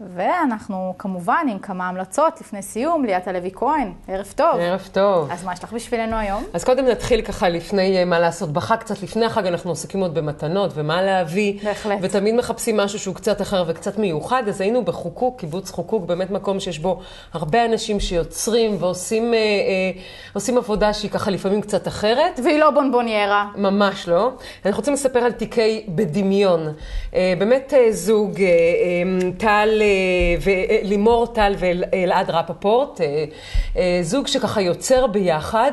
ואנחנו כמובן עם כמה המלצות לפני סיום, ליאת הלוי כהן, ערב טוב. ערב טוב. אז מה יש לך בשבילנו היום? אז קודם נתחיל ככה לפני אה, מה לעשות בחג, קצת לפני החג אנחנו עסוקים עוד במתנות ומה להביא. בהחלט. ותמיד מחפשים משהו שהוא קצת אחר וקצת מיוחד, אז היינו בחוקוק, קיבוץ חוקוק, באמת מקום שיש בו הרבה אנשים שיוצרים ועושים אה, אה, עושים עבודה שהיא ככה לפעמים קצת אחרת. והיא לא בונבוניירה. ממש לא. אנחנו רוצים לספר על תיקי בדמיון. אה, באמת אה, זוג, אה, אה, טל, אה, ולימור טל ואלעד רפפורט, אה, אה, זוג שככה יוצר ביחד,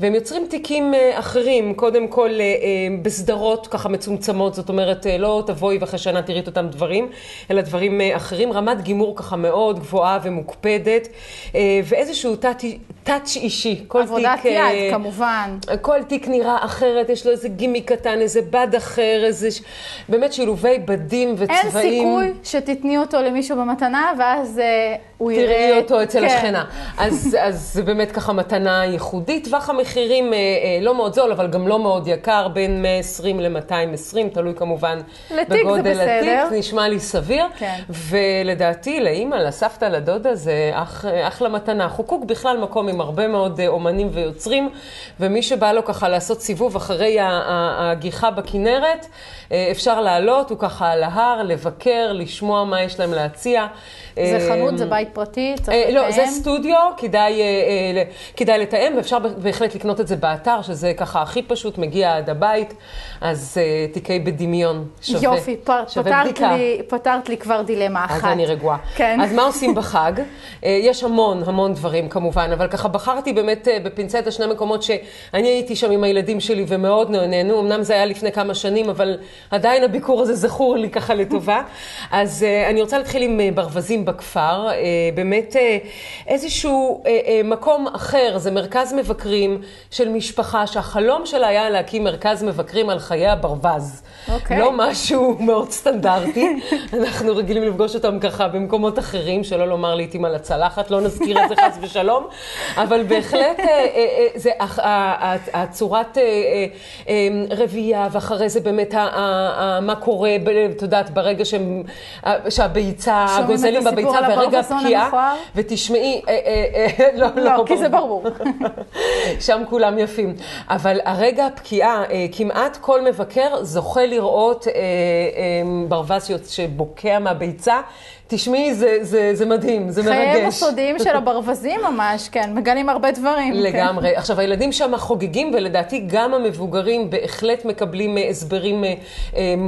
והם יוצרים תיקים אה, אחרים, קודם כל בסדרות ככה מצומצמות, זאת אומרת, לא תבואי ואחרי שנה תראי את אותם דברים, אלא דברים אחרים, רמת גימור ככה מאוד גבוהה ומוקפדת, ואיזשהו טאץ' אישי. כל עבודת תיק, אה, יד, כמובן. כל תיק נראה אחרת, יש לו איזה גימיק קטן, איזה בד אחר, איזה... ש- באמת שילובי בדים וצבעים. אין סיכוי שתתני אותו למישהו במתנה, ואז אה, הוא יראה... תראי אותו אצל כן. השכנה. אז, אז זה באמת ככה מתנה ייחודית. טווח המחירים אה, אה, לא מאוד זול, אבל גם לא מאוד יקר, בין 120 ל-220, תלוי כמובן בגודל. התיק, נשמע לי סביר. כן. ולדעתי, לאימא, לסבתא, לדודה, זה אח, אחלה מתנה. חוקוק בכלל מקום עם הרבה מאוד אה, אומנים ויוצרים, ומי שבא לו ככה לעשות סיבוב אחרי הגיחה בכנרת, אה, אפשר לעלות, הוא ככה על ההר, לבקר, לשמוע מה יש להם להציע. זה אה, חנות, זה בית פרטי, צריך אה, לתאם. לא, זה סטודיו, כדאי, אה, אה, כדאי לתאם, ואפשר בהחלט לקנות את זה באתר, שזה ככה הכי פשוט, מגיע עד הבית, אז אה, תיקי בדמיון, שווה, יופי, פ- שווה פתרת בדיקה. לי, פתרת לי כבר דילמה אחת. אז אני רגועה. כן. אז מה עושים בחג? אה, יש המון, המון דברים כמובן, אבל ככה בחרתי באמת אה, בפינצטה שני מקומות שאני הייתי שם עם הילדים שלי ומאוד נהנינו. אמנם זה היה לפני כמה שנים, אבל עדיין הביקור הזה זכור לי ככה לטובה. אז אה, אני רוצה להתחיל עם אה, ברווזים בכפר. באמת אה, איזשהו אה, אה, מקום אחר, זה מרכז מבקרים של משפחה שהחלום שלה היה להקים מרכז מבקרים על חיי הברווז. אוקיי. לא משהו מאוד סטנדרטי. אנחנו רגילים לפגוש אותם ככה במקומות אחרים, שלא לומר לעיתים על הצלחת, לא נזכיר את זה חס ושלום, אבל בהחלט זה הצורת רבייה, ואחרי זה באמת מה קורה, את יודעת, ברגע שהביצה, שומעים את גוזלים הסיפור בביצה ברגע המכוער? ותשמעי, אה, אה, אה, לא, לא, כי זה ברור. שם כולם יפים. אבל הרגע הפקיעה, כמעט כל מבקר זוכה לראות ברווז שיוצ- שבוקע מהביצה. תשמעי, זה, זה, זה מדהים, זה מרגש. חייהם הסודיים של הברווזים ממש, כן, מגלים הרבה דברים. כן. לגמרי. עכשיו, הילדים שם חוגגים, ולדעתי גם המבוגרים בהחלט מקבלים הסברים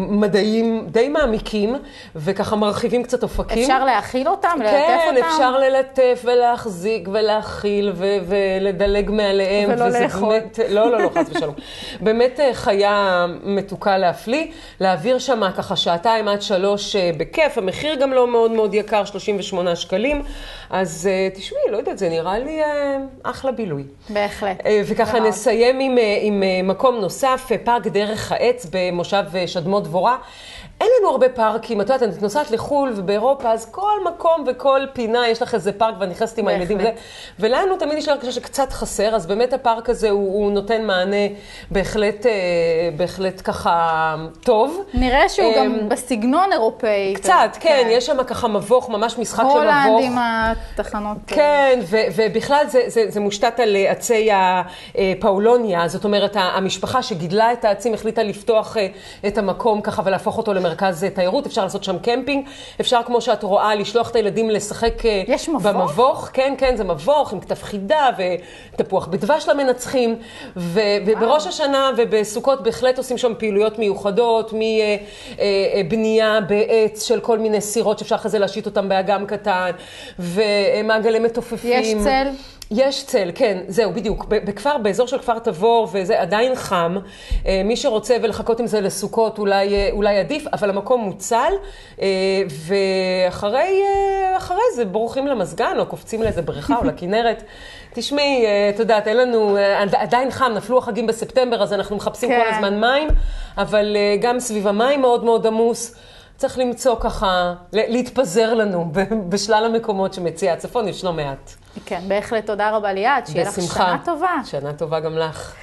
מדעיים די מעמיקים, וככה מרחיבים קצת אופקים. אפשר להאכיל אותם, ללטף כן, אותם? אפשר ללטף ולהחזיק ולהכיל ו- ולדלג מעליהם. ולא לאכול. באמת, לא, לא, לא, חס ושלום. באמת אה, חיה מתוקה להפליא. להעביר שם ככה שעתיים עד שלוש אה, בכיף, המחיר גם לא מאוד מאוד יקר, 38 שקלים. אז אה, תשמעי, לא יודעת, זה נראה לי אחלה בילוי. בהחלט. וככה מאוד. נסיים עם, עם מקום נוסף, פארק דרך העץ במושב שדמות דבורה. אין לנו הרבה פארקים, את יודעת, את נוסעת לחו"ל ובאירופה, אז כל מקום וכל פינה יש לך איזה פארק ואת נכנסת עם הילדים. וזה. ולנו תמיד יש לי הרגשה שקצת חסר, אז באמת הפארק הזה הוא, הוא נותן מענה בהחלט, אה, בהחלט ככה טוב. נראה שהוא אמ, גם בסגנון אירופאי. קצת, כזה, כן, יש שם ככה מבוך, ממש משחק של הולנד מבוך. עם התחנות. אה, כן, ו- ובכלל זה, זה, זה מושתת על אה, עצי הפאולוניה, זאת אומרת, המשפחה שגידלה את העצים החליטה לפתוח אה, את המקום ככה ולהפוך אותו למרכז אה, תיירות, אפשר לעשות שם קמפינג, אפשר, כמו שאת רואה, לשלוח את הילדים לשחק אה, יש מבוך? במבוך, כן, כן, זה מבוך עם כתב חידה ותפוח בדבש למנצחים, ו- ובראש השנה ובסוכות בהחלט עושים שם פעילויות מיוחדות, מבנייה בעץ של כל מיני סירות שאפשר אחרי זה להשית אותם באגם קטן, ומעגלי מתופפים. יש צל? יש צל, כן, זהו, בדיוק. בכפר, באזור של כפר תבור, וזה עדיין חם. אה, מי שרוצה ולחכות עם זה לסוכות, אולי, אה, אולי עדיף, אבל המקום מוצל, אה, ואחרי אחרי זה בורחים למזגן, או קופצים לאיזה בריכה או לכנרת. תשמעי, את יודעת, אין לנו, עד- עדיין חם, נפלו החגים בספטמבר, אז אנחנו מחפשים כן. כל הזמן מים, אבל גם סביב המים מאוד מאוד עמוס. צריך למצוא ככה, להתפזר לנו בשלל המקומות שמציע הצפון, יש לא מעט. כן, בהחלט תודה רבה ליאת, שיהיה לך. שנה טובה. שנה טובה גם לך.